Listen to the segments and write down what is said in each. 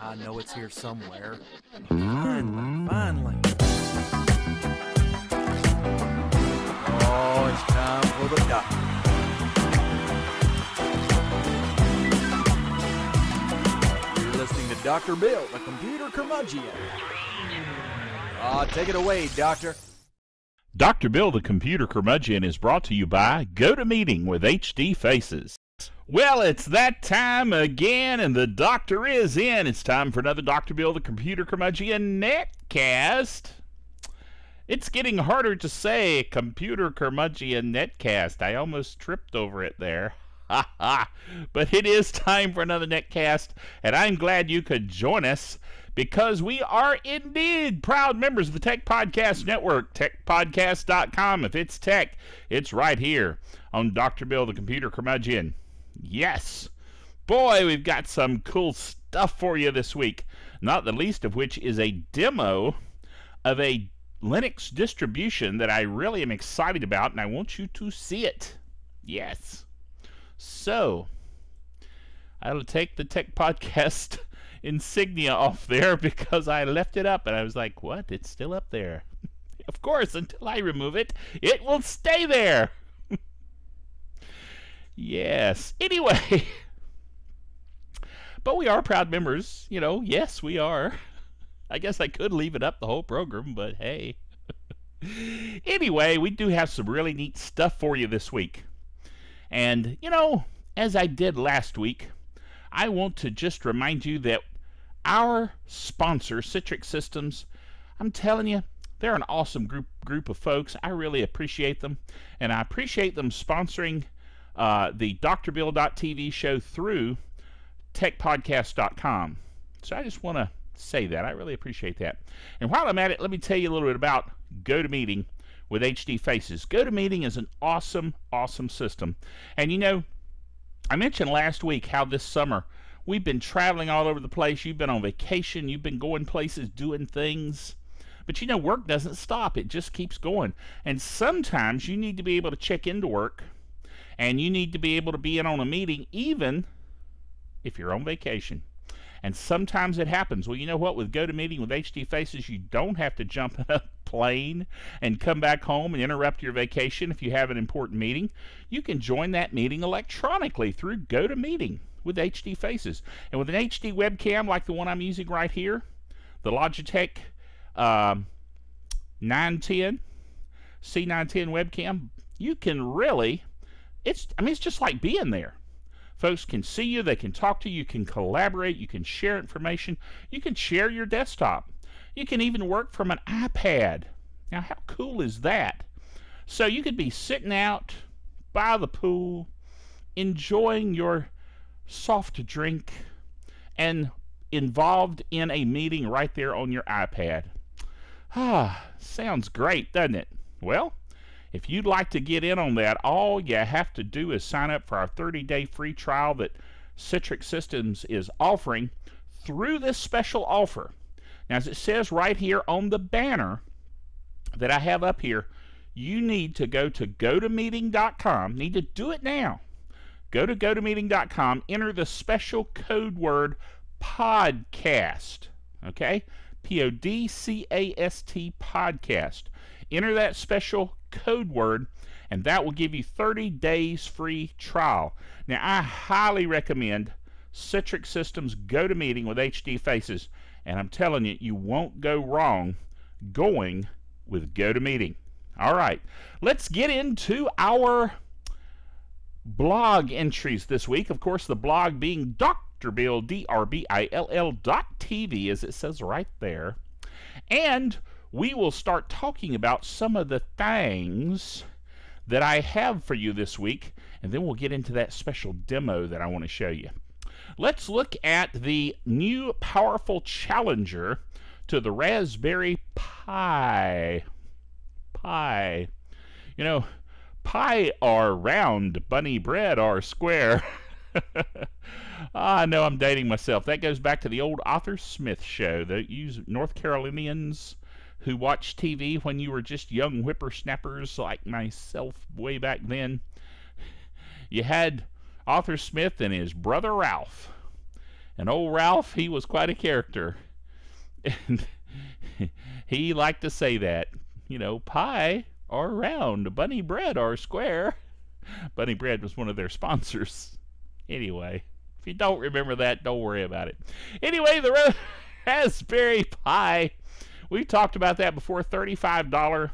I know it's here somewhere. Finally, finally. Oh, it's time for the doctor. You're listening to Dr. Bill, the computer curmudgeon. Ah, take it away, Doctor. Dr. Bill the Computer Curmudgeon is brought to you by GoToMeeting with HD Faces. Well, it's that time again, and the doctor is in. It's time for another Dr. Bill the Computer Curmudgeon netcast. It's getting harder to say Computer Curmudgeon netcast. I almost tripped over it there. Ha ha! But it is time for another netcast, and I'm glad you could join us because we are indeed proud members of the Tech Podcast Network, techpodcast.com. If it's tech, it's right here on Dr. Bill the Computer Curmudgeon. Yes. Boy, we've got some cool stuff for you this week, not the least of which is a demo of a Linux distribution that I really am excited about, and I want you to see it. Yes. So, I'll take the Tech Podcast insignia off there because I left it up and I was like, what? It's still up there. of course, until I remove it, it will stay there. Yes. Anyway. but we are proud members. You know, yes, we are. I guess I could leave it up the whole program, but hey. anyway, we do have some really neat stuff for you this week. And, you know, as I did last week, I want to just remind you that our sponsor, Citrix Systems, I'm telling you, they're an awesome group group of folks. I really appreciate them, and I appreciate them sponsoring uh, the drbill.tv show through techpodcast.com. So I just want to say that. I really appreciate that. And while I'm at it, let me tell you a little bit about GoToMeeting with HD Faces. GoToMeeting is an awesome, awesome system. And you know, I mentioned last week how this summer we've been traveling all over the place. You've been on vacation, you've been going places, doing things. But you know, work doesn't stop, it just keeps going. And sometimes you need to be able to check into work and you need to be able to be in on a meeting even if you're on vacation. And sometimes it happens. Well, you know what? With GoToMeeting with HD Faces, you don't have to jump in a plane and come back home and interrupt your vacation if you have an important meeting. You can join that meeting electronically through GoToMeeting with HD Faces. And with an HD webcam like the one I'm using right here, the Logitech um, 910, C910 webcam, you can really, it's, I mean, it's just like being there. Folks can see you, they can talk to you, you can collaborate, you can share information, you can share your desktop. You can even work from an iPad. Now, how cool is that? So you could be sitting out by the pool, enjoying your soft drink, and involved in a meeting right there on your iPad. Ah, sounds great, doesn't it? Well, if you'd like to get in on that, all you have to do is sign up for our 30-day free trial that Citrix Systems is offering through this special offer. Now, as it says right here on the banner that I have up here, you need to go to gotomeeting.com. Need to do it now. Go to gotomeeting.com, enter the special code word podcast. Okay? P O D C A S T podcast. Enter that special code word, and that will give you 30 days free trial. Now, I highly recommend Citrix Systems Go to Meeting with HD Faces, and I'm telling you, you won't go wrong going with Go to Meeting. All right, let's get into our blog entries this week. Of course, the blog being Dr. Bill, D-R-B-I-L-L dot TV, as it says right there. And we will start talking about some of the things that I have for you this week, and then we'll get into that special demo that I want to show you. Let's look at the new powerful challenger to the Raspberry Pi. Pi. You know, pie are round, bunny bread are square. Ah, I know I'm dating myself. That goes back to the old Arthur Smith show. The North Carolinians who watched TV when you were just young whippersnappers like myself way back then. You had Arthur Smith and his brother Ralph. And old Ralph, he was quite a character. And he liked to say that, you know, pie or round, bunny bread or square. Bunny Bread was one of their sponsors. Anyway, if you don't remember that, don't worry about it. Anyway, the Raspberry Pi, we talked about that before. $35,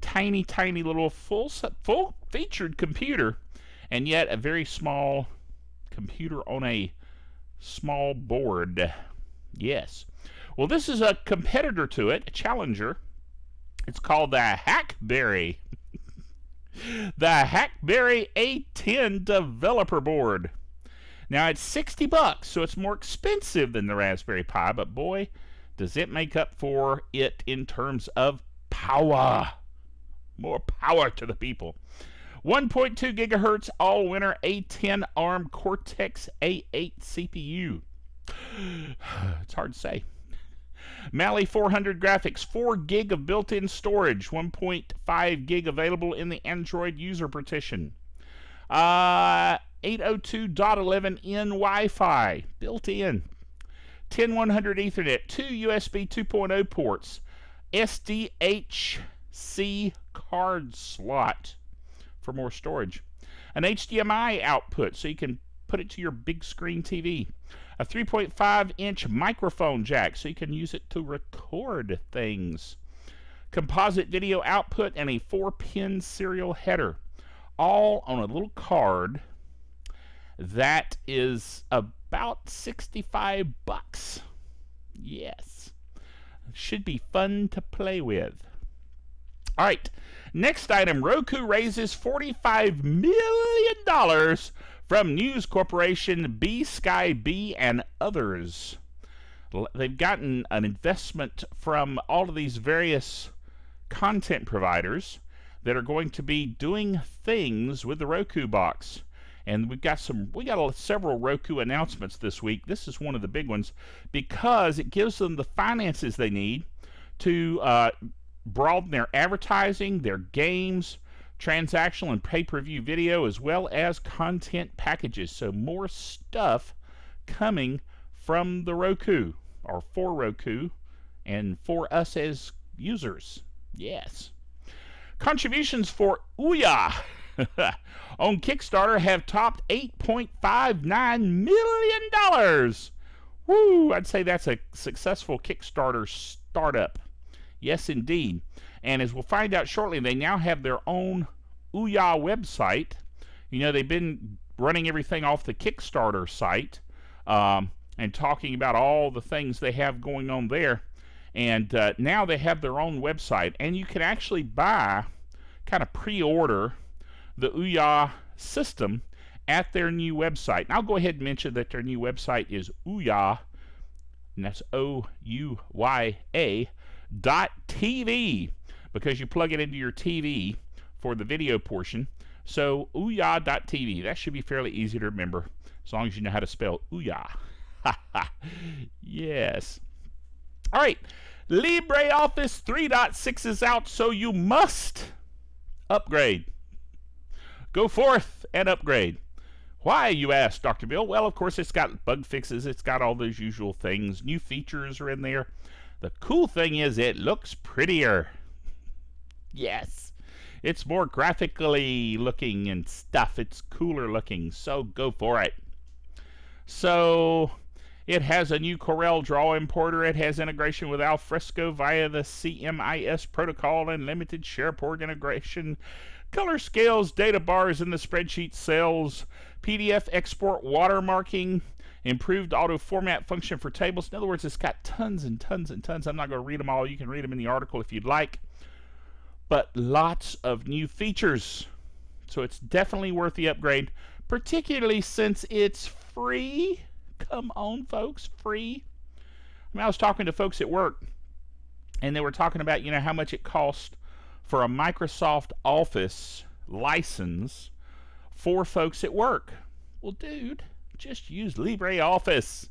tiny, tiny little full full featured computer, and yet a very small computer on a small board. Yes. Well, this is a competitor to it, a challenger. It's called the Hackberry. the Hackberry A10 developer board. Now it's 60 bucks, so it's more expensive than the Raspberry Pi, but boy, does it make up for it in terms of power. More power to the people. 1.2 gigahertz Allwinner A10 ARM Cortex A8 CPU. It's hard to say. Mali 400 graphics, 4 gig of built-in storage, 1.5 gig available in the Android user partition. Uh, 802.11n Wi-Fi built in. 10100 Ethernet, two USB 2.0 ports, SDHC card slot for more storage, an HDMI output so you can put it to your big screen TV, a 3.5 inch microphone jack so you can use it to record things, composite video output, and a 4 pin serial header, all on a little card that is about 65 bucks. Yes. Should be fun to play with. All right. Next item Roku raises $45 million from News Corporation, BSkyB, and others. They've gotten an investment from all of these various content providers that are going to be doing things with the Roku box. And we've got some, we got a, several Roku announcements this week. This is one of the big ones because it gives them the finances they need to uh, broaden their advertising, their games, transactional and pay-per-view video, as well as content packages. So more stuff coming from the Roku or for Roku and for us as users. Yes. Contributions for Ouya on Kickstarter have topped $8.59 million. Woo! I'd say that's a successful Kickstarter startup. Yes, indeed. And as we'll find out shortly, they now have their own Ouya website. You know, they've been running everything off the Kickstarter site um, and talking about all the things they have going on there. And uh, now they have their own website, and you can actually buy, kind of pre-order the Ouya system at their new website. And I'll go ahead and mention that their new website is Ouya, and that's O-U-Y-A dot TV, because you plug it into your TV for the video portion. So Ouya.tv, that should be fairly easy to remember, as long as you know how to spell Ouya. yes. All right, LibreOffice 3.6 is out, so you must upgrade. Go forth and upgrade. Why, you ask, Dr. Bill? Well, of course, it's got bug fixes. It's got all those usual things. New features are in there. The cool thing is it looks prettier. yes. It's more graphically looking and stuff. It's cooler looking, so go for it. So, it has a new Corel Draw importer. It has integration with Alfresco via the CMIS protocol and limited SharePoint integration color scales, data bars in the spreadsheet cells, PDF export watermarking, improved auto format function for tables. In other words, it's got tons and tons and tons. I'm not going to read them all. You can read them in the article if you'd like. But lots of new features. So it's definitely worth the upgrade, particularly since it's free. Come on, folks, free. I mean, I was talking to folks at work, and they were talking about, you know, how much it cost for a Microsoft Office license for folks at work. Well, dude, just use LibreOffice.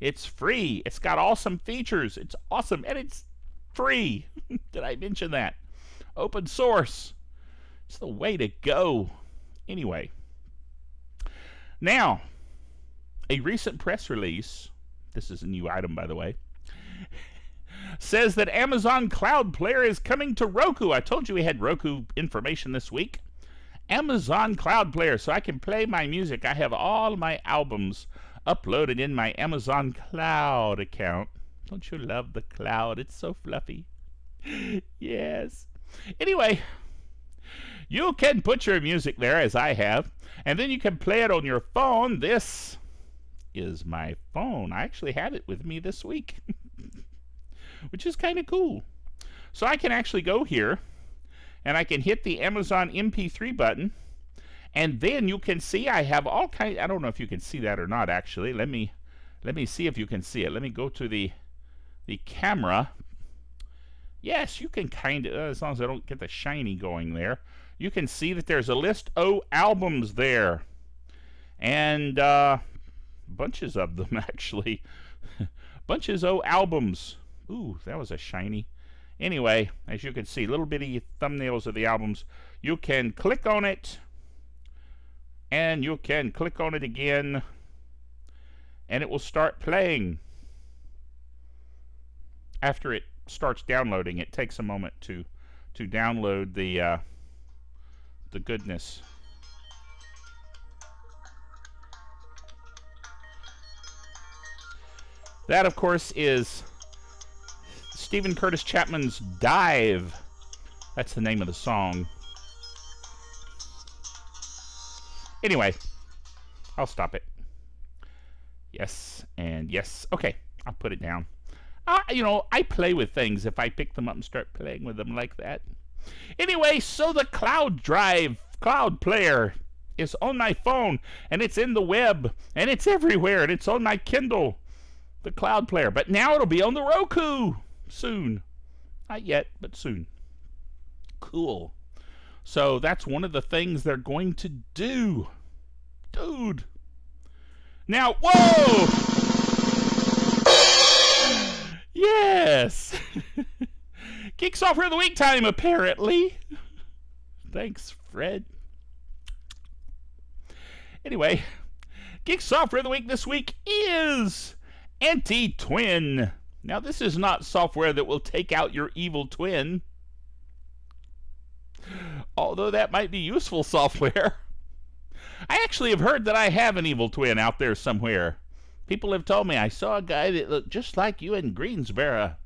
It's free. It's got awesome features. It's awesome and it's free. Did I mention that? Open source. It's the way to go. Anyway. Now, a recent press release, this is a new item by the way, says that Amazon Cloud Player is coming to Roku. I told you we had Roku information this week. Amazon Cloud Player, so I can play my music. I have all my albums uploaded in my Amazon Cloud account. Don't you love the cloud? It's so fluffy. yes. Anyway, you can put your music there as I have, and then you can play it on your phone. This is my phone. I actually had it with me this week, which is kind of cool. So I can actually go here and I can hit the Amazon MP3 button and then you can see I have all kind I don't know if you can see that or not actually. Let me let me see if you can see it. Let me go to the the camera. Yes you can kind of uh, as long as I don't get the shiny going there. You can see that there's a list of albums there. And uh, bunches of them actually. Bunches of albums ooh that was a shiny. Anyway as you can see little bitty thumbnails of the albums. You can click on it and you can click on it again and it will start playing. After it starts downloading it takes a moment to to download the uh, the goodness. That of course is Steven Curtis Chapman's Dive that's the name of the song Anyway, I'll stop it. Yes, and yes. Okay, I'll put it down. Uh, you know, I play with things if I pick them up and start playing with them like that. Anyway, so the Cloud Drive, Cloud Player is on my phone, and it's in the web, and it's everywhere, and it's on my Kindle, the Cloud Player. But now it'll be on the Roku soon. Not yet, but soon. Cool. So that's one of the things they're going to do. Dude. Now, whoa! yes! Geek Software of the Week time, apparently. Thanks, Fred. Anyway, Geek Software of the Week this week is Anti Twin. Now, this is not software that will take out your evil twin although that might be useful software. I actually have heard that I have an evil twin out there somewhere. People have told me I saw a guy that looked just like you in Greensboro.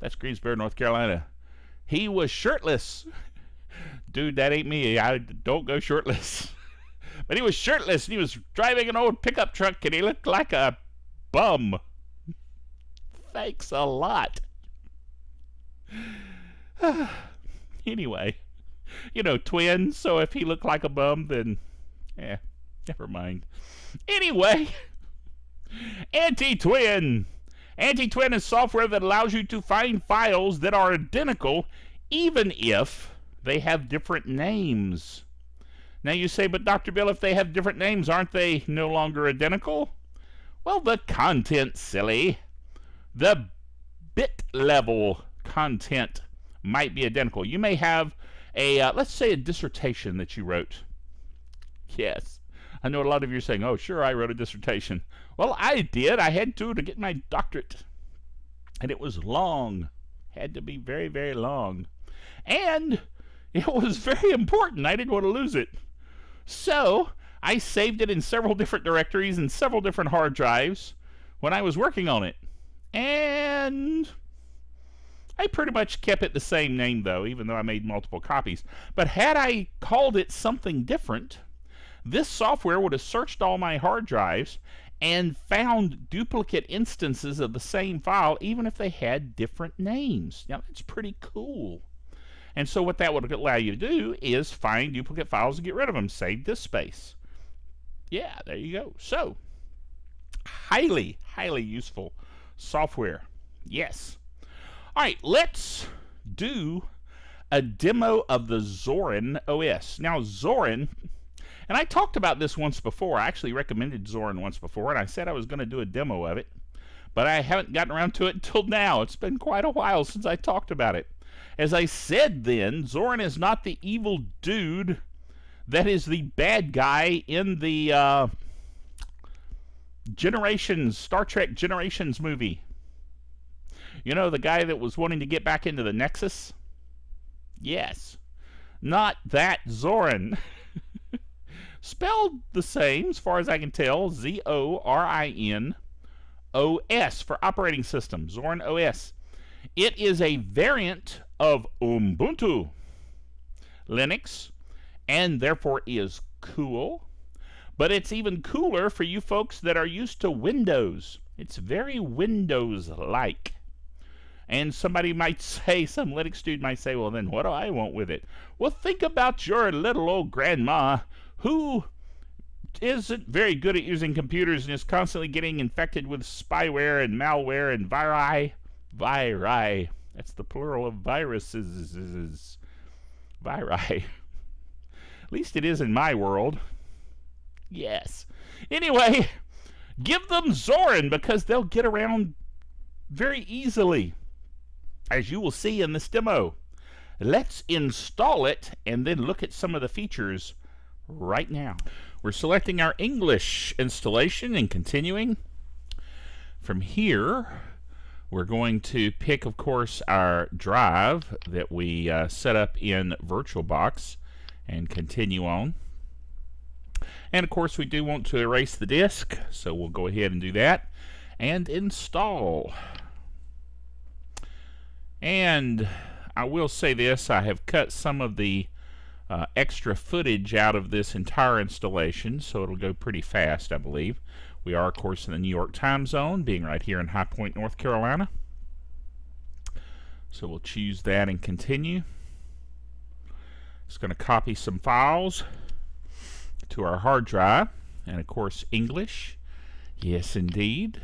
That's Greensboro, North Carolina. He was shirtless. Dude, that ain't me. I don't go shirtless. but he was shirtless and he was driving an old pickup truck and he looked like a bum. Thanks a lot. anyway you know, twins. So if he looked like a bum, then, eh, never mind. Anyway, Anti-Twin. Anti-Twin is software that allows you to find files that are identical even if they have different names. Now you say, but Dr. Bill, if they have different names, aren't they no longer identical? Well, the content, silly. The bit level content might be identical. You may have a uh, let's say a dissertation that you wrote. Yes. I know a lot of you are saying, "Oh, sure, I wrote a dissertation." Well, I did. I had to to get my doctorate. And it was long. Had to be very, very long. And it was very important. I didn't want to lose it. So, I saved it in several different directories and several different hard drives when I was working on it. And I pretty much kept it the same name though, even though I made multiple copies. But had I called it something different, this software would have searched all my hard drives and found duplicate instances of the same file even if they had different names. Now that's pretty cool. And so what that would allow you to do is find duplicate files and get rid of them. Save this space. Yeah, there you go. So, highly, highly useful software. Yes. All right, let's do a demo of the Zorin OS. Now, Zorin, and I talked about this once before. I actually recommended Zorin once before, and I said I was going to do a demo of it, but I haven't gotten around to it until now. It's been quite a while since I talked about it. As I said then, Zorin is not the evil dude that is the bad guy in the uh, Generations, Star Trek Generations movie. You know the guy that was wanting to get back into the Nexus? Yes. Not that Zoran. Spelled the same, as far as I can tell. Z O R I N O S for operating system. Zorin OS. It is a variant of Ubuntu Linux and therefore is cool. But it's even cooler for you folks that are used to Windows. It's very Windows like. And somebody might say, some Linux dude might say, well, then what do I want with it? Well, think about your little old grandma who isn't very good at using computers and is constantly getting infected with spyware and malware and viri. Viri. That's the plural of viruses. Viri. At least it is in my world. Yes. Anyway, give them Zorin because they'll get around very easily, as you will see in this demo. Let's install it and then look at some of the features right now. We're selecting our English installation and continuing. From here, we're going to pick, of course, our drive that we uh, set up in VirtualBox and continue on. And of course, we do want to erase the disk, so we'll go ahead and do that and install. And I will say this, I have cut some of the uh, extra footage out of this entire installation, so it'll go pretty fast, I believe. We are, of course, in the New York time zone, being right here in High Point, North Carolina. So we'll choose that and continue. It's going to copy some files to our hard drive, and of course, English. Yes, indeed.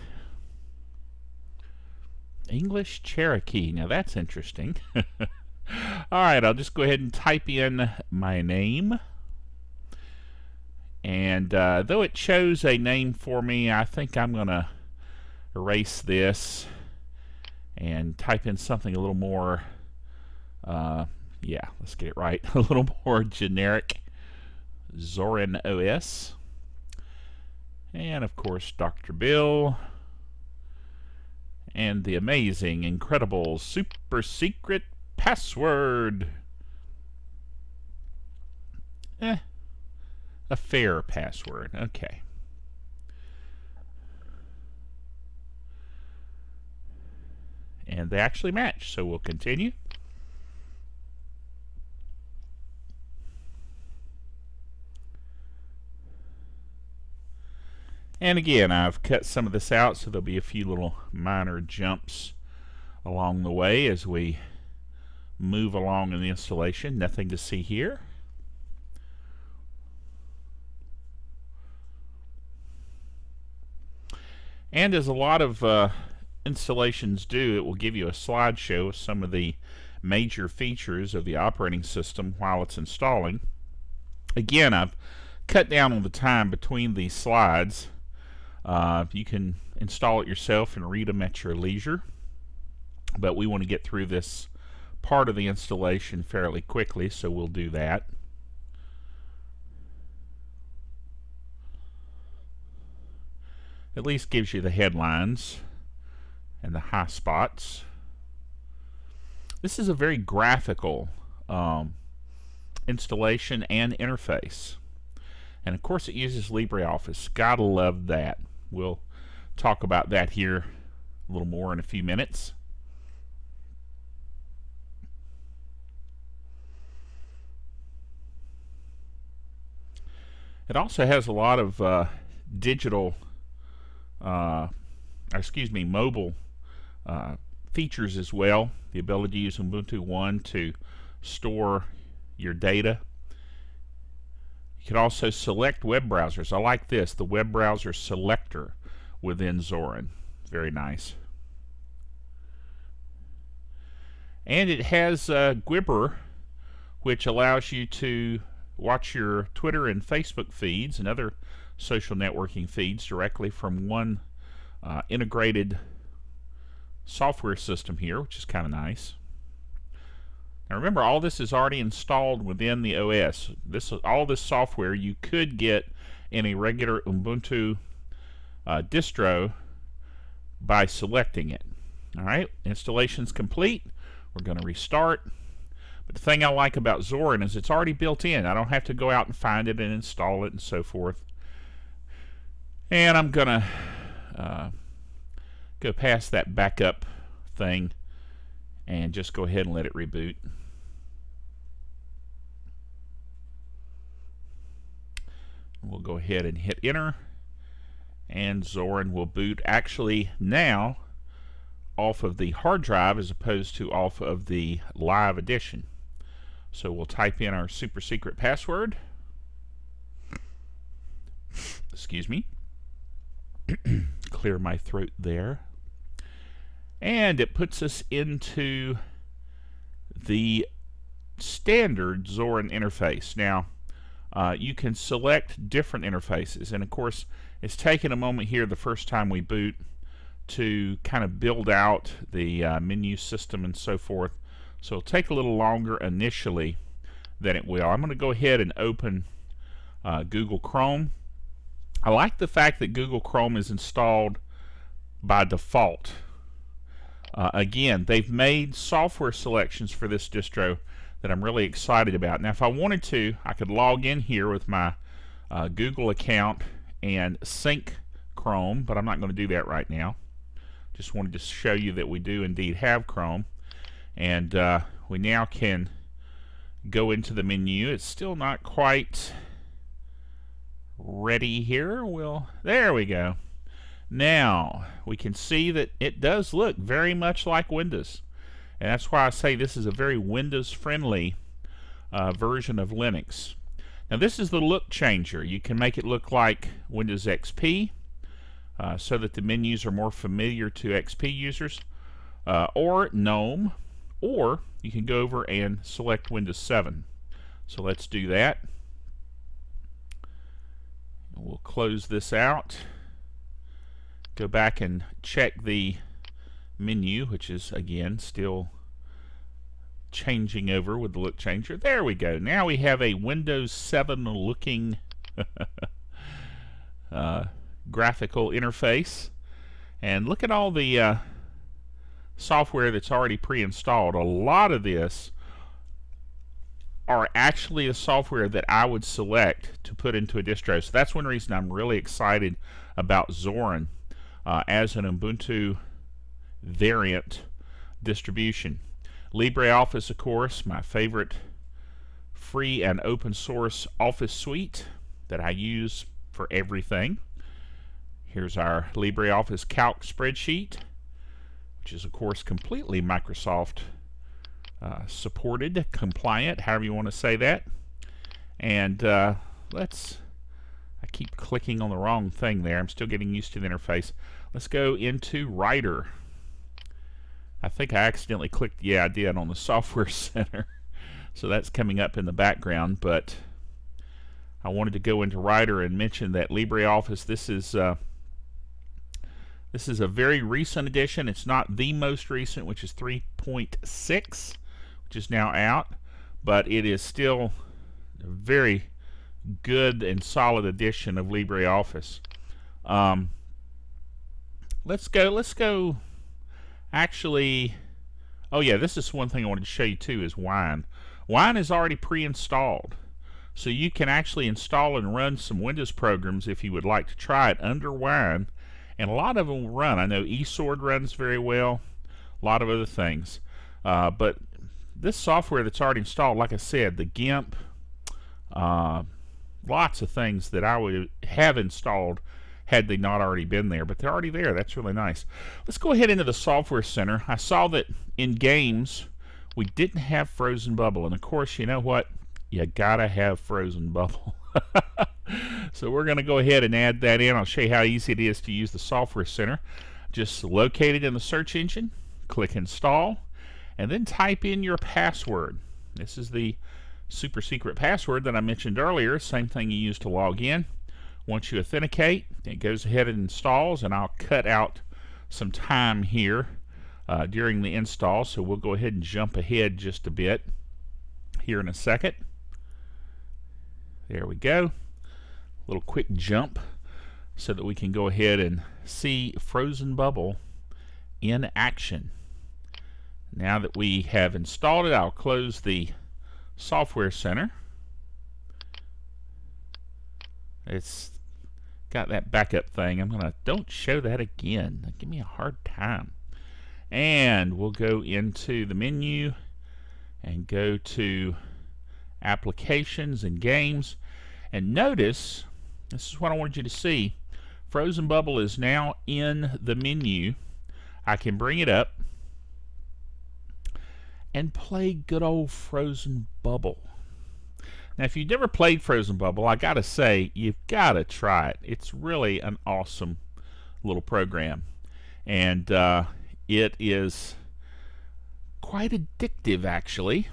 English Cherokee. Now that's interesting. Alright, I'll just go ahead and type in my name. And uh, though it shows a name for me, I think I'm going to erase this and type in something a little more, uh, yeah, let's get it right, a little more generic. Zorin OS. And of course, Dr. Bill and the amazing, incredible, super secret password. Eh, a fair password. Okay. And they actually match, so we'll continue. And again, I've cut some of this out so there'll be a few little minor jumps along the way as we move along in the installation. Nothing to see here. And as a lot of uh, installations do, it will give you a slideshow of some of the major features of the operating system while it's installing. Again, I've cut down on the time between these slides. Uh, you can install it yourself and read them at your leisure. But we want to get through this part of the installation fairly quickly, so we'll do that. At least gives you the headlines and the high spots. This is a very graphical um, installation and interface. And of course it uses LibreOffice. Gotta love that. We'll talk about that here a little more in a few minutes. It also has a lot of uh, digital, uh, excuse me, mobile uh, features as well. The ability to use Ubuntu One to store your data. You can also select web browsers. I like this, the web browser selector within Zorin. Very nice. And it has uh, Gwibber, which allows you to watch your Twitter and Facebook feeds and other social networking feeds directly from one uh, integrated software system here, which is kind of nice. Now remember, all this is already installed within the OS. This all this software you could get in a regular Ubuntu uh, distro by selecting it. All right, installation's complete. We're going to restart. But the thing I like about Zorin is it's already built in. I don't have to go out and find it and install it and so forth. And I'm going to uh, go past that backup thing and just go ahead and let it reboot. We'll go ahead and hit enter and Zorin will boot actually now off of the hard drive as opposed to off of the live edition. So we'll type in our super secret password. Excuse me. Clear my throat there. And it puts us into the standard Zorin interface. Now, uh, you can select different interfaces. And of course, it's taken a moment here the first time we boot to kind of build out the uh, menu system and so forth. So it'll take a little longer initially than it will. I'm going to go ahead and open uh, Google Chrome. I like the fact that Google Chrome is installed by default. Uh, again, they've made software selections for this distro that I'm really excited about. Now, if I wanted to, I could log in here with my uh, Google account and sync Chrome, but I'm not going to do that right now. Just wanted to show you that we do indeed have Chrome. And uh, we now can go into the menu. It's still not quite ready here. We'll, there we go. Now, we can see that it does look very much like Windows. And that's why I say this is a very Windows-friendly uh, version of Linux. Now this is the look changer. You can make it look like Windows XP uh, so that the menus are more familiar to XP users uh, or GNOME or you can go over and select Windows 7. So let's do that. We'll close this out. Go back and check the menu, which is again still changing over with the look changer. There we go. Now we have a Windows 7 looking uh, graphical interface. And look at all the uh, software that's already pre-installed. A lot of this are actually the software that I would select to put into a distro. So that's one reason I'm really excited about Zorin uh, as an Ubuntu variant distribution. LibreOffice, of course, my favorite free and open source office suite that I use for everything. Here's our LibreOffice Calc spreadsheet, which is, of course, completely Microsoft uh, supported, compliant, however you want to say that. And uh, let's, I keep clicking on the wrong thing there. I'm still getting used to the interface. Let's go into Writer. I think I accidentally clicked, yeah, I did on the Software Center. so that's coming up in the background, but I wanted to go into Writer and mention that LibreOffice, this is uh, this is a very recent edition. It's not the most recent, which is 3.6, which is now out, but it is still a very good and solid edition of LibreOffice. Um, let's go, let's go actually, oh yeah, this is one thing I wanted to show you too is Wine. Wine is already pre-installed. So you can actually install and run some Windows programs if you would like to try it under Wine. And a lot of them will run. I know eSword runs very well. A lot of other things. Uh, but this software that's already installed, like I said, the GIMP, uh, lots of things that I would have installed had they not already been there, but they're already there. That's really nice. Let's go ahead into the Software Center. I saw that in games we didn't have Frozen Bubble, and of course, you know what? You gotta have Frozen Bubble. so we're to go ahead and add that in. I'll show you how easy it is to use the Software Center. Just locate it in the search engine, click Install, and then type in your password. This is the super secret password that I mentioned earlier. Same thing you use to log in. Once you authenticate, it goes ahead and installs, and I'll cut out some time here uh, during the install, so we'll go ahead and jump ahead just a bit here in a second. There we go. A little quick jump. so that we can go ahead and see Frozen Bubble in action. Now that we have installed it, I'll close the Software Center. It's got that backup thing. I'm gonna don't show that again. Give me a hard time. And we'll go into the menu and go to applications and games. And notice, this is what I wanted you to see. Frozen Bubble is now in the menu. I can bring it up and play good old Frozen Bubble. Now, if you've never played Frozen Bubble, I gotta say, you've gotta try it. It's really an awesome little program. And uh, it is quite addictive, actually.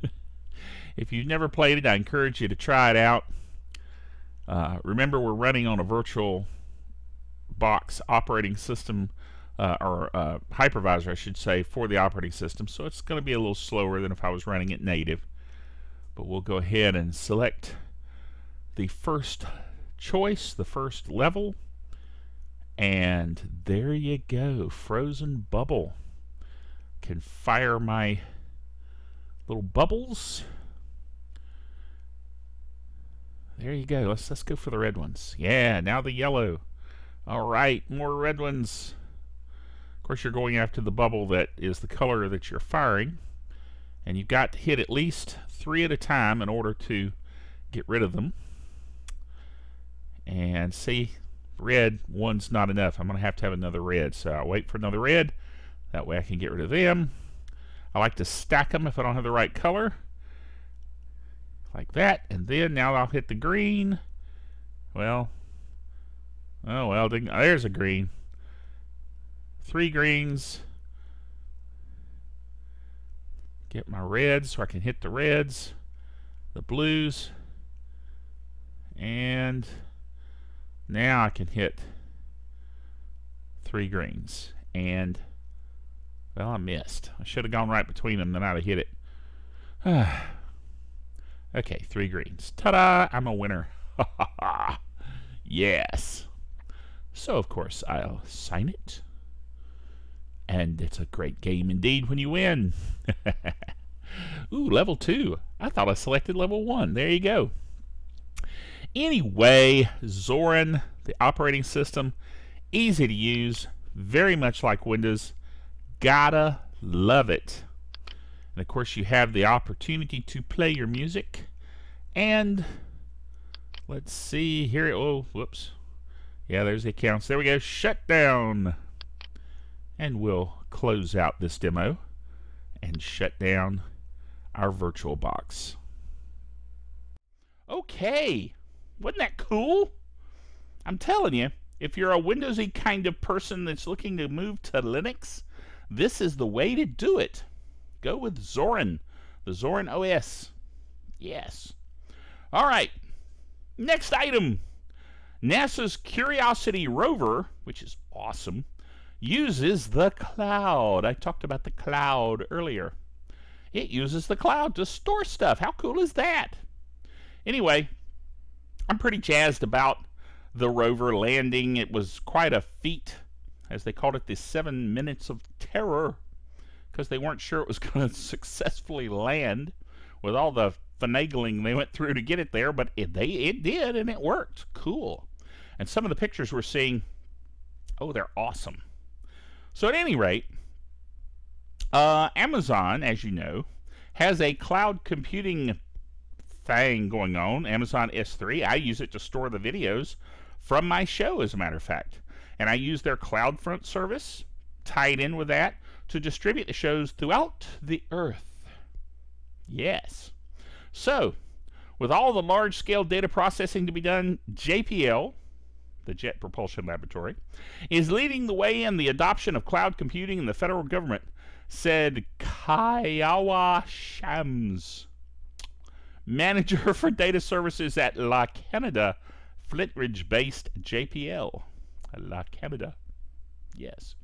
if you've never played it, I encourage you to try it out. Uh, remember, we're running on a virtual box operating system, uh, or uh, hypervisor, I should say, for the operating system. So it's going to be a little slower than if I was running it native. But we'll go ahead and select the first choice, the first level. And there you go, Frozen Bubble. Can fire my little bubbles. There you go. Let's let's go for the red ones. Yeah, now the yellow. All right, more red ones. Of course, you're going after the bubble that is the color that you're firing. And you've got to hit at least three at a time in order to get rid of them. And see, red, one's not enough. I'm going to have to have another red. So I'll wait for another red. That way I can get rid of them. I like to stack them if I don't have the right color. Like that. And then now I'll hit the green. Well, oh well, there's a green. Three greens. Get my reds so I can hit the reds, the blues, and now I can hit three greens. And, well, I missed. I should have gone right between them, then I'd have hit it. okay, three greens. Ta-da! I'm a winner. yes. So, of course, I'll sign it. And it's a great game indeed when you win. Ooh, level 2. I thought I selected level 1. There you go. Anyway, Zorin, the operating system, easy to use, very much like Windows. Gotta love it. And of course, you have the opportunity to play your music. And let's see here. Oh, whoops. Yeah, there's the accounts. There we go. Shut down and we'll close out this demo and shut down our virtual box. Okay, wasn't that cool? I'm telling you, if you're a Windowsy kind of person that's looking to move to Linux, this is the way to do it. Go with Zorin, the Zorin OS. Yes. All right, next item. NASA's Curiosity rover, which is awesome, uses the cloud. I talked about the cloud earlier. It uses the cloud to store stuff. How cool is that? Anyway, I'm pretty jazzed about the rover landing. It was quite a feat, as they called it, the seven minutes of terror, because they weren't sure it was going to successfully land with all the finagling they went through to get it there, but it, they, it did, and it worked. Cool. And some of the pictures we're seeing, oh, they're awesome. So at any rate, uh, Amazon, as you know, has a cloud computing thing going on, Amazon S3. I use it to store the videos from my show, as a matter of fact. And I use their CloudFront service, tied in with that, to distribute the shows throughout the earth. Yes. So, with all the large scale data processing to be done, JPL, the Jet Propulsion Laboratory, is leading the way in the adoption of cloud computing in the federal government, said Khawaja Shams, manager for data services at La Canada, Flintridge-based JPL. La Canada. Yes.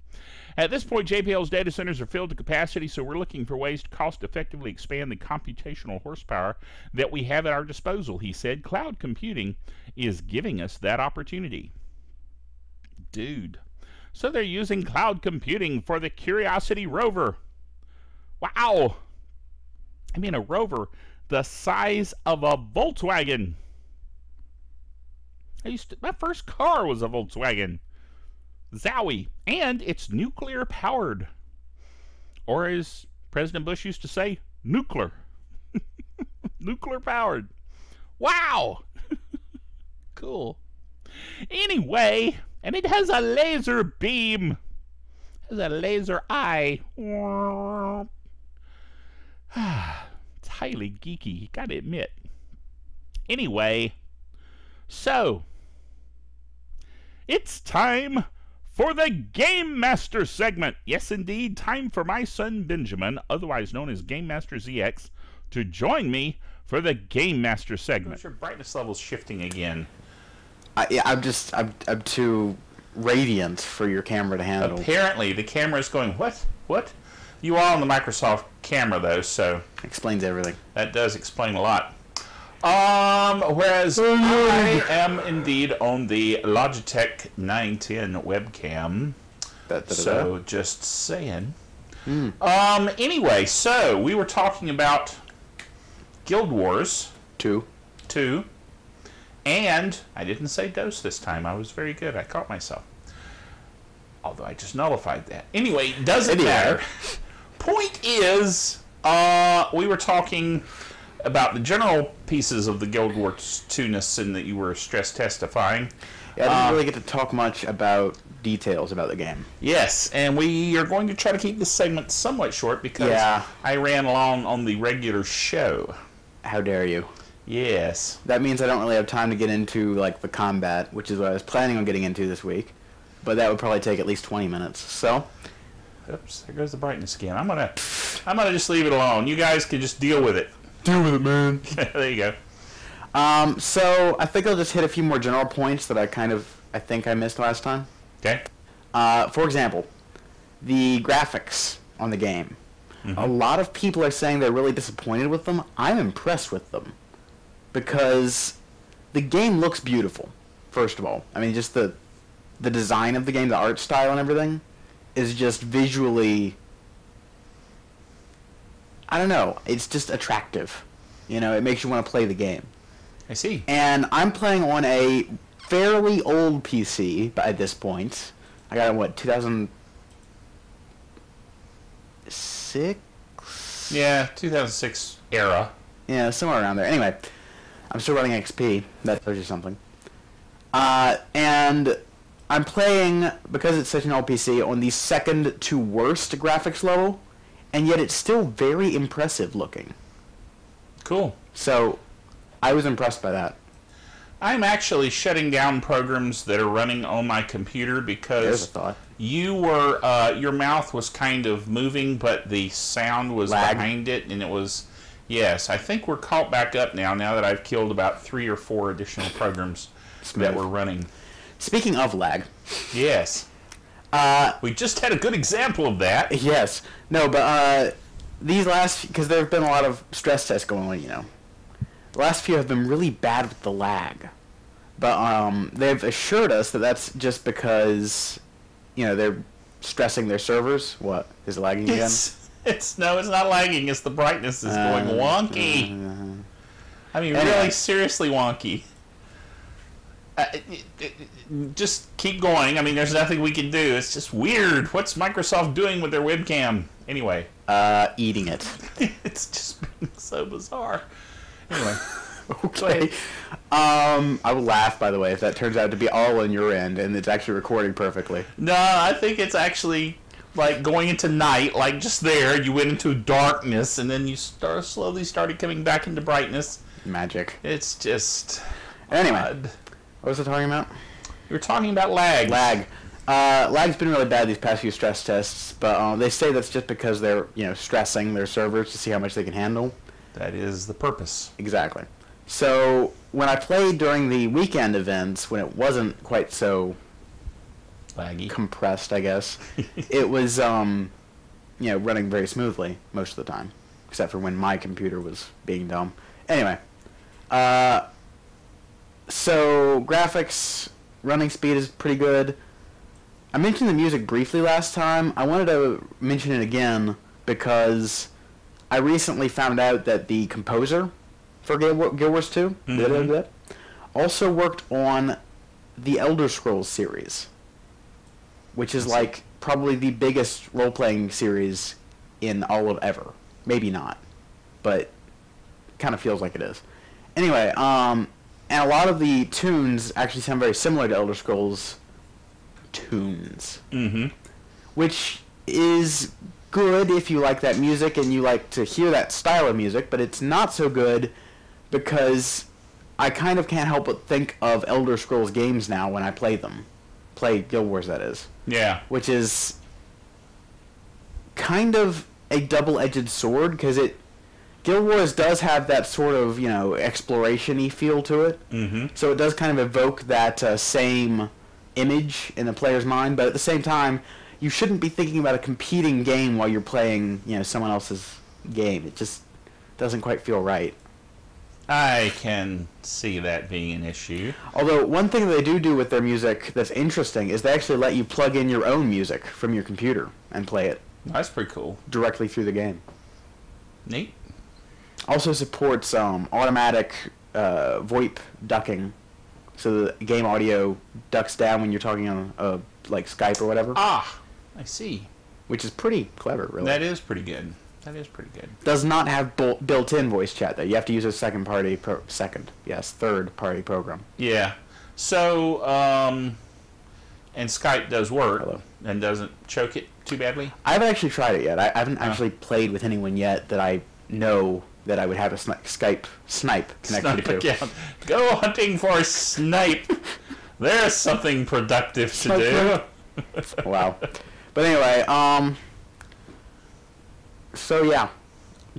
At this point, JPL's data centers are filled to capacity, so we're looking for ways to cost effectively expand the computational horsepower that we have at our disposal, he said. Cloud computing is giving us that opportunity. Dude. So they're using cloud computing for the Curiosity rover. Wow. I mean, a rover the size of a Volkswagen. I used to, my first car was a Volkswagen. Zowie. And it's nuclear powered. Or as President Bush used to say, nuclear. nuclear powered. Wow. cool. Anyway, and it has a laser beam. It has a laser eye. it's highly geeky, gotta admit. Anyway, so it's time for the Game Master segment. Yes, indeed, time for my son Benjamin, otherwise known as Game Master ZX, to join me for the Game Master segment. Your brightness level's shifting again. I, yeah, I'm just I'm I'm too radiant for your camera to handle. Apparently, the camera is going what what. You are on the Microsoft camera though, so explains everything. That does explain a lot. Um, whereas I am indeed on the Logitech 910 webcam. Da, da, da, so just saying. Mm. Um. Anyway, so we were talking about Guild Wars two, two, and I didn't say dose this time. I was very good. I caught myself. Although I just nullified that. Anyway, doesn't anyway. matter. Point is, uh, we were talking about the general pieces of the Guild Wars 2-ness and that you were stress testifying. Yeah, I didn't uh, really get to talk much about details about the game. Yes, and we are going to try to keep this segment somewhat short because yeah. I ran along on the regular show. How dare you? Yes. That means I don't really have time to get into like the combat, which is what I was planning on getting into this week. But that would probably take at least 20 minutes. So, oops, there goes the brightness again. I'm going to I'm going to just leave it alone. You guys can just deal with it. Deal with it, man. there you go. Um, so I think I'll just hit a few more general points that I kind of I think I missed last time. Okay. Uh, for example, the graphics on the game. Mm-hmm. A lot of people are saying they're really disappointed with them. I'm impressed with them because the game looks beautiful. First of all, I mean, just the the design of the game, the art style, and everything is just visually I don't know. It's just attractive. You know, it makes you want to play the game. I see. And I'm playing on a fairly old PC at this point. I got it, what 2006. Yeah, 2006 era. Yeah, somewhere around there. Anyway, I'm still running XP. That tells you something. Uh, and I'm playing because it's such an old PC on the second to worst graphics level and yet it's still very impressive looking. Cool. So, I was impressed by that. I'm actually shutting down programs that are running on my computer because you were uh, your mouth was kind of moving, but the sound was Lag. behind it, and it was. Yes, I think we're caught back up now. Now that I've killed about three or four additional programs Smooth. that were running. Speaking of lag, yes, uh, we just had a good example of that. Yes. No, but uh, these last because there have been a lot of stress tests going on. You know, the last few have been really bad with the lag, but um, they've assured us that that's just because you know they're stressing their servers. What is it lagging again? It's, no, it's not lagging. It's the brightness is uh, going wonky. Uh, I mean, anyway. really seriously wonky. Uh, it, it, just keep going. I mean, there's nothing we can do. It's just weird. What's Microsoft doing with their webcam? Anyway. Uh, eating it. it's just been so bizarre. Anyway. okay. Um, I will laugh, by the way, if that turns out to be all on your end and it's actually recording perfectly. No, I think it's actually like going into night, like just there. You went into darkness and then you start slowly started coming back into brightness. Magic. It's just. Anyway. Odd. What was I talking about? You were talking about lag. Lag. Uh, lag's been really bad these past few stress tests, but uh, they say that's just because they're you know stressing their servers to see how much they can handle. That is the purpose. Exactly. So when I played during the weekend events, when it wasn't quite so laggy, compressed, I guess, it was um, you know running very smoothly most of the time, except for when my computer was being dumb. Anyway, uh, so graphics, running speed is pretty good. I mentioned the music briefly last time. I wanted to mention it again because I recently found out that the composer for Guild Wars 2 Mhm. blah, blah, blah, also worked on the Elder Scrolls series, which is like probably the biggest role-playing series in all of ever. Maybe not, but kind of feels like it is. Anyway, um, and a lot of the tunes actually sound very similar to Elder Scrolls tunes, Mm-hmm. which is good if you like that music and you like to hear that style of music, but it's not so good because I kind of can't help but think of Elder Scrolls games now when I play them. Play Guild Wars, that is. Yeah. Which is kind of a double-edged sword because it Guild Wars does have that sort of you know exploration-y feel to it. Mm-hmm. So it does kind of evoke that uh, same image in the player's mind, but at the same time, you shouldn't be thinking about a competing game while you're playing, you know, someone else's game. It just doesn't quite feel right. I can see that being an issue. Although one thing they do do with their music that's interesting is they actually let you plug in your own music from your computer and play it That's pretty cool. directly through the game. Neat. Also supports um, automatic uh, VoIP ducking, so the game audio ducks down when you're talking on uh, like Skype or whatever, Ah, I see. which is pretty clever, really. That is pretty good. That is pretty good. Does not have built-in voice chat though. You have to use a second party pro- second, yes, third party program. Yeah. So, um, and Skype does work Hello. and doesn't choke it too badly. I haven't actually tried it yet. I, I haven't Oh. actually played with anyone yet that I know that I would have a sni- Skype snipe connection Snipe to. account. Go hunting for a snipe. There's something productive to do. wow. But anyway, um, so yeah,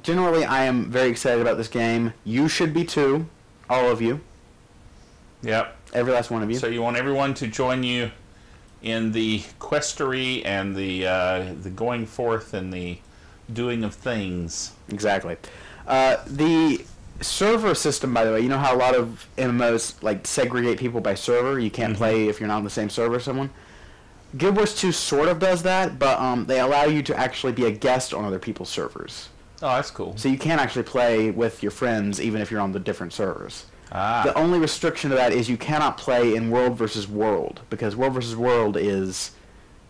generally I am very excited about this game. You should be too, all of you, Yep. every last one of you. So you want everyone to join you in the questery and the uh, the going forth and the doing of things. Exactly. Uh, the server system, by the way, you know how a lot of MMOs like segregate people by server. You can't Mhm. play if you're not on the same server as someone. Guild Wars 2 sort of does that, but um, they allow you to actually be a guest on other people's servers. Oh, that's cool. So you can actually play with your friends even if you're on the different servers. Ah. The only restriction to that is you cannot play in World versus World because World versus World is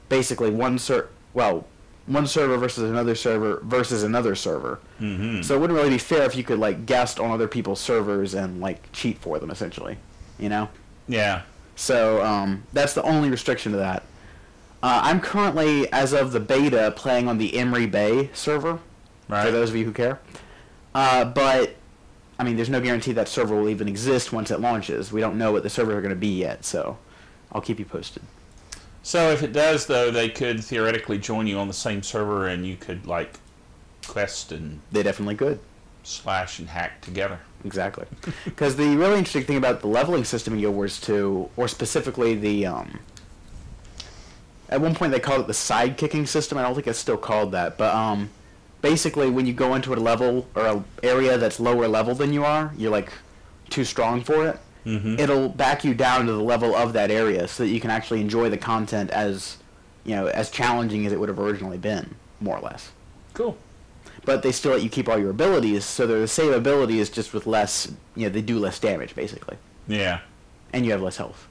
basically one ser well, one server versus another server versus another server. mm-hmm. So it wouldn't really be fair if you could like guest on other people's servers and like cheat for them essentially, you know. yeah. So um, that's the only restriction to that. Uh, I'm currently, as of the beta, playing on the Ehmry Bay server. Right. For those of you who care. Uh, but I mean, there's no guarantee that server will even exist once it launches. We don't know what the servers are going to be yet, so I'll keep you posted. So if it does, though, they could theoretically join you on the same server, and you could like quest and They definitely could. slash and hack together. Exactly. Because the really interesting thing about the leveling system in Guild Wars 2, or specifically the, um, at one point they called it the side kicking system. I don't think it's still called that, but um, basically when you go into a level or a area that's lower level than you are, you're like too strong for it. Mm-hmm. It'll back you down to the level of that area so that you can actually enjoy the content as, you know, as challenging as it would have originally been, more or less. Cool. But they still let you keep all your abilities, so they're the same abilities, just with less, you know, they do less damage, basically. Yeah. And you have less health.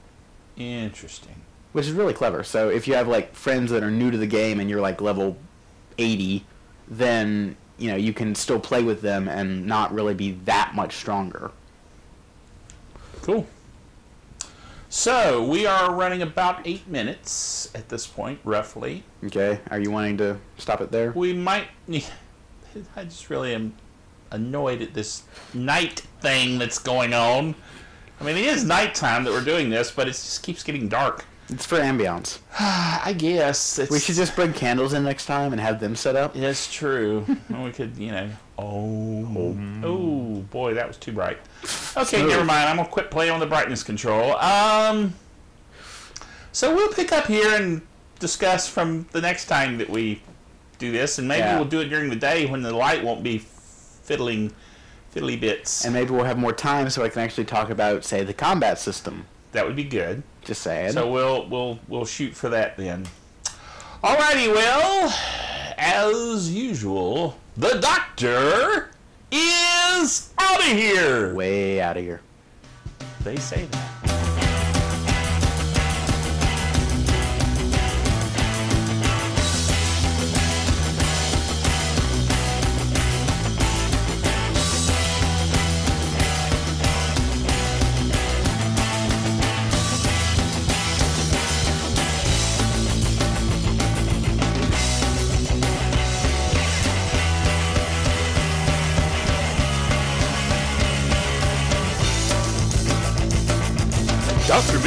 Interesting. Which is really clever. So if you have, like, friends that are new to the game and you're, like, level 80, then, you know, you can still play with them and not really be that much stronger. Cool. So we are running about eight minutes at this point, roughly. Okay? Are you wanting to stop it there? We might. I just really am annoyed at this night thing that's going on. I mean, it is nighttime that we're doing this, but it just keeps getting dark. It's for ambiance. I guess it's, We should just bring candles in next time and have them set up. That's true. Well, we could, you know. Oh, oh, boy, that was too bright. Okay, Smooth. never mind. I'm gonna quit playing on the brightness control. Um, so we'll pick up here and discuss from the next time that we do this, and maybe Yeah. we'll do it during the day when the light won't be fiddling, fiddly bits. And maybe we'll have more time so I can actually talk about, say, the combat system That would be good. Just saying. So we'll we'll we'll shoot for that then. Alrighty, well, as usual, the doctor is out of here. Way out of here. They say that.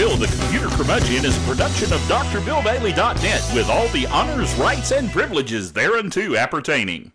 Bill, the Computer Curmudgeon, is a production of DrBillBailey.net with all the honors, rights, and privileges thereunto appertaining.